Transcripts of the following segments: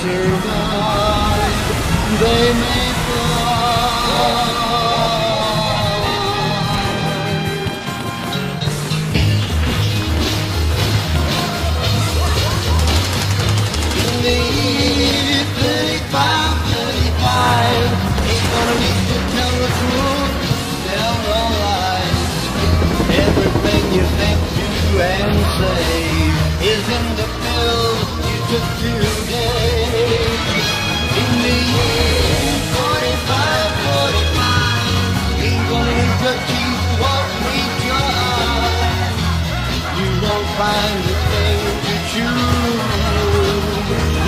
survive, they may fly. In the year 35, 35, ain't gonna need to tell the truth, tell no lies. Everything you think, do, and say is in the you took today. Find a thing to choose.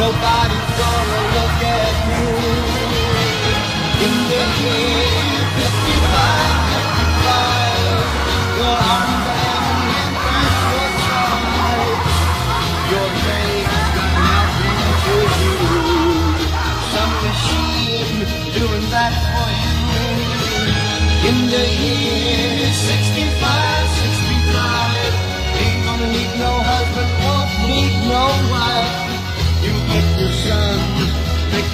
Nobody's gonna look at you. In the year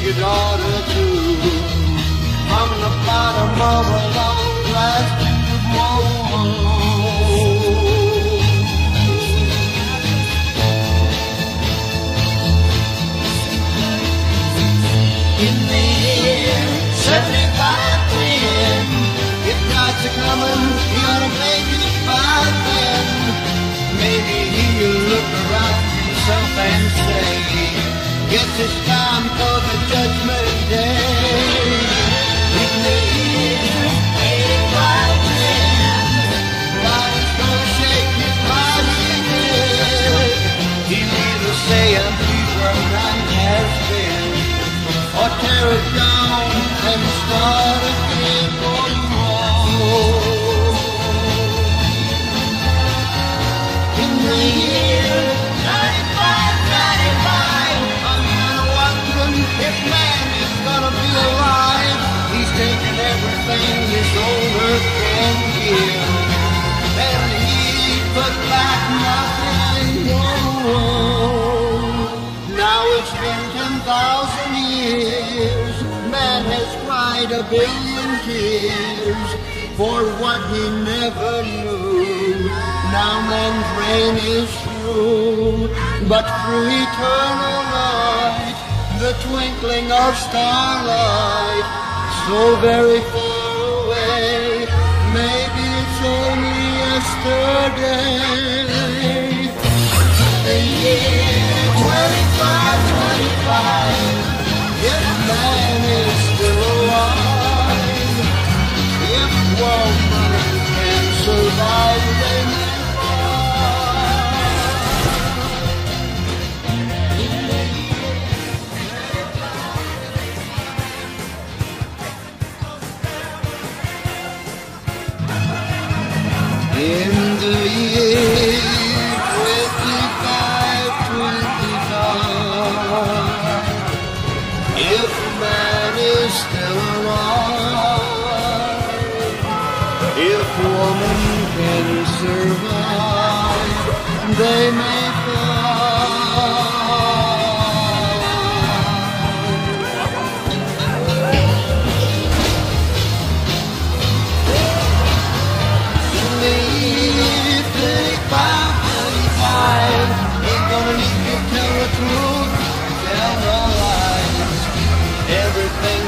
your daughter too. From the bottom of a long glass tube, whoa. In the year 75 when if God's a coming, he ought to make it by then. Maybe he'll look around himself and say, Guess it's time a billion tears for what he never knew. Now man's reign is through, but through eternal night, the twinkling of starlight, so very far away, maybe it's only yesterday. If man is still alive, if woman can survive, they may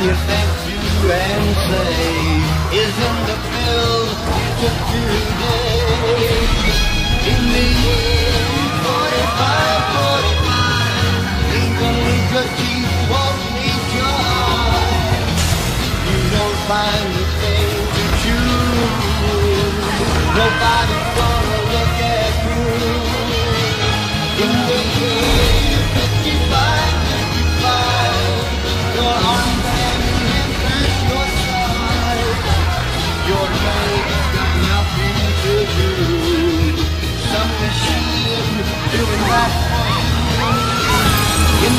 you think, do, and say is in the pill you today. In the year 45, 45, ain't gonna need your teeth, won't need your eyes. You don't find a thing to choose. Nobody's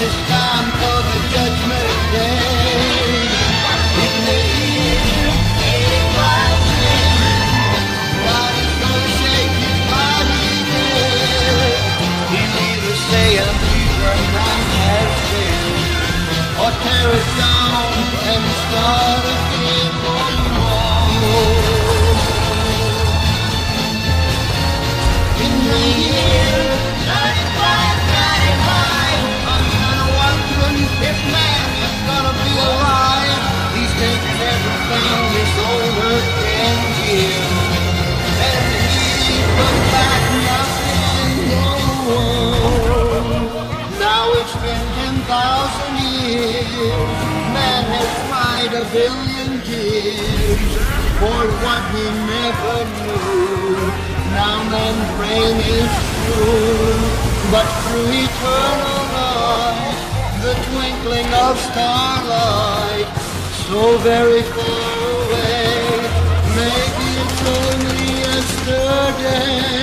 It's time for the died a billion years for what he never knew. Now man's brain is through, but through eternal light, the twinkling of starlight, so very far away, maybe it's only yesterday.